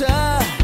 winter